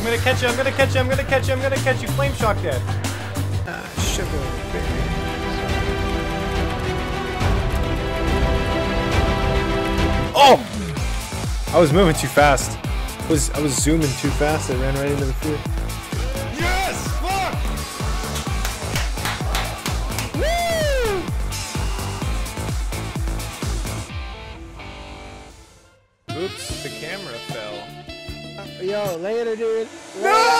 I'm gonna catch you, I'm gonna catch you, I'm gonna catch you, I'm gonna catch you. Flame shock dead. Ah, sugar, baby. Oh! I was moving too fast. I was I was zooming too fast. I ran right into the field. Yes! Fuck! Oops, the camera fell. Yo, later, dude. No!